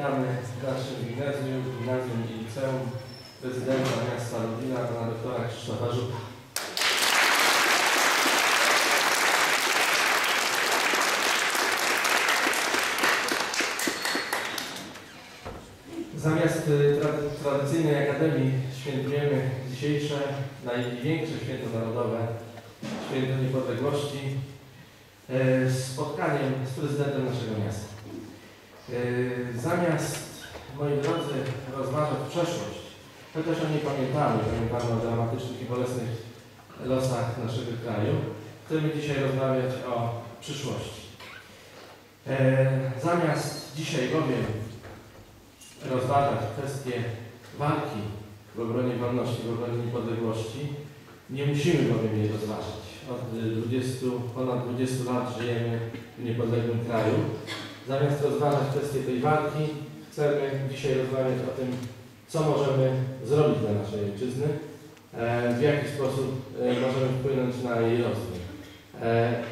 Witamy w naszym gimnazjum, gimnazjum i liceum prezydenta miasta Lublina, pana doktora Krzysztofa Żuka. Zamiast y, tra- tradycyjnej Akademii świętujemy dzisiejsze, największe święto narodowe, święto niepodległości, e, spotkaniem z prezydentem naszego miasta. E, Zamiast, moi drodzy, rozważać przeszłość, chociaż o niej pamiętamy, pamiętamy o dramatycznych i bolesnych losach naszego kraju, chcemy dzisiaj rozmawiać o przyszłości. E, Zamiast dzisiaj bowiem rozważać kwestie walki w obronie wolności, w obronie niepodległości, nie musimy bowiem jej rozważać. Od y, 20, ponad 20 lat żyjemy w niepodległym kraju. Zamiast rozważać kwestie tej walki, chcemy dzisiaj rozmawiać o tym, co możemy zrobić dla naszej ojczyzny, e, w jaki sposób e, możemy wpłynąć na jej rozwój, e,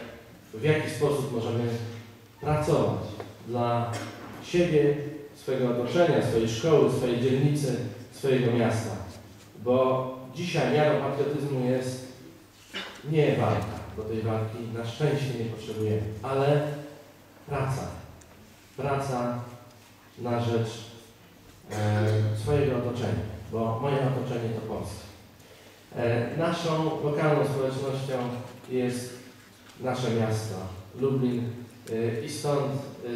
w jaki sposób możemy pracować dla siebie, swojego otoczenia, swojej szkoły, swojej dzielnicy, swojego miasta. Bo dzisiaj miarą patriotyzmu jest nie walka, bo tej walki na szczęście nie potrzebujemy, ale praca. Praca na rzecz e, swojego otoczenia, bo moje otoczenie to Polska. E, naszą lokalną społecznością jest nasze miasto, Lublin e, i stąd e,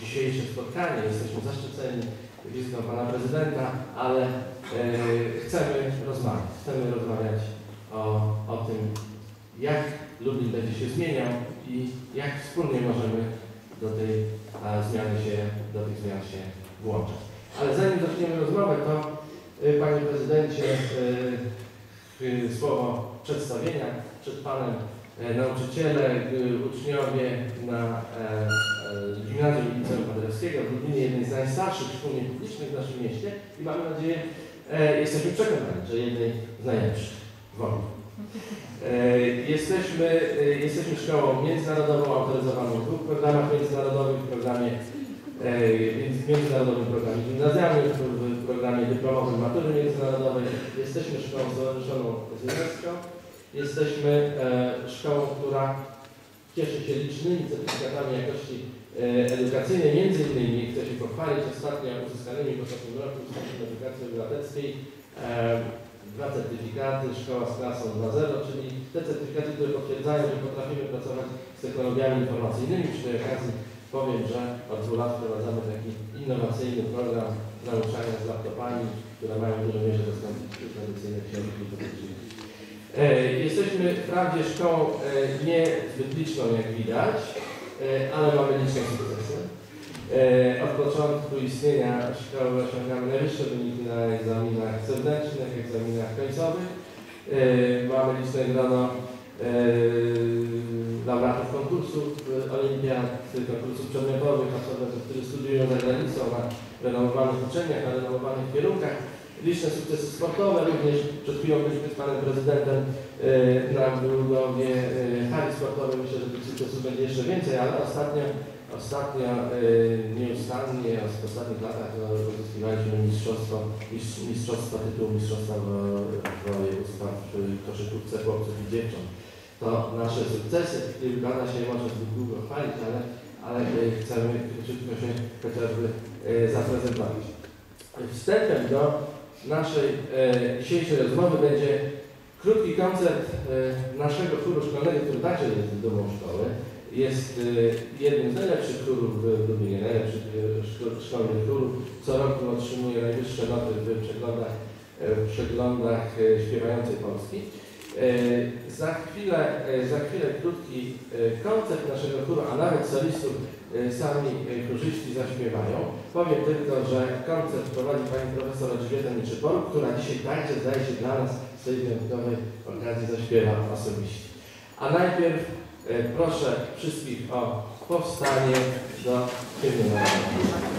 dzisiejsze spotkanie. Jesteśmy zaszczyceni wizytą Pana Prezydenta, ale e, chcemy rozmawiać. Chcemy rozmawiać o, o tym, jak Lublin będzie się zmieniał i jak wspólnie możemy do tej zmiany się, do tych zmian się włączać. Ale zanim zaczniemy rozmowę, to y, Panie Prezydencie y, y, słowo przedstawienia przed Panem nauczyciele, uczniowie na e, e, Gimnazjum Liceum Paderewskiego w Lublinie, jednej z najstarszych szkół niepublicznych w naszym mieście i mamy nadzieję, e, jesteśmy przekonani, że jednej z najlepszych w ogóle. E, Jesteśmy, e, jesteśmy szkołą międzynarodową, autoryzowaną w dwóch programach międzynarodowych, w programie e, między- międzynarodowym programie gimnazjalnym, w- w programie dyplomowym matury międzynarodowej. Jesteśmy szkołą stowarzyszoną z UNESCO. Jesteśmy e, szkołą, która cieszy się licznymi certyfikatami jakości e, edukacyjnej. Między innymi chcę się pochwalić ostatnio uzyskanymi w ostatnim roku w edukacji obywatelskiej e, certyfikaty, szkoła z klasą 2.0, czyli te certyfikaty, które potwierdzają, że potrafimy pracować z technologiami informacyjnymi. Przy tej okazji powiem, że od dwóch lat wprowadzamy taki innowacyjny program nauczania z laptopami, które mają w dużej mierze zastąpić tradycyjne książki. E, Jesteśmy wprawdzie szkołą e, niezbyt liczną, jak widać, e, ale mamy liczne sukcesy. Od początku istnienia szkoły najwyższe wyniki na egzaminach zewnętrznych, egzaminach końcowych. E, Mamy liczne grono laureatów konkursów e, olimpiad, konkursów przedmiotowych, absolwentów, którzy studiują za granicą na renomowanych uczelniach, na renomowanych kierunkach. Liczne sukcesy sportowe również. Przed chwilą byliśmy z panem prezydentem e, na budowie hali sportowej. Myślę, że tych sukcesów będzie jeszcze więcej, ale ostatnio Ostatnio y, nieustannie, w ostatnich latach no, uzyskiwaliśmy mistrzostwo, mistrz, mistrzostwa, tytuł mistrzostwa wo- województwa w koszykówce chłopców i dziewcząt. To nasze sukcesy, których Rada się może zbyt długo chwalić, ale, ale y, chcemy króciutko się chociażby y, zaprezentować. Wstępem do naszej y, dzisiejszej rozmowy będzie krótki koncert y, naszego chóru szkolnego, który także jest dumą szkoły jest y, jednym z najlepszych chórów w Lublinie, najlepszych y, szko- szkolnych chórów. Co roku otrzymuje najwyższe noty w przeglądach, y, w przeglądach śpiewającej Polski. Za chwilę, za chwilę krótki koncert naszego chóru, a nawet solistów sami chórzyści zaśpiewają. Powiem tylko, że koncert prowadzi pani profesor Elżbieta Nieczypol, która dzisiaj także zdaje się dla nas z tej wyjątkowej okazji zaśpiewa osobiście. A najpierw Proszę wszystkich o powstanie do narodowego.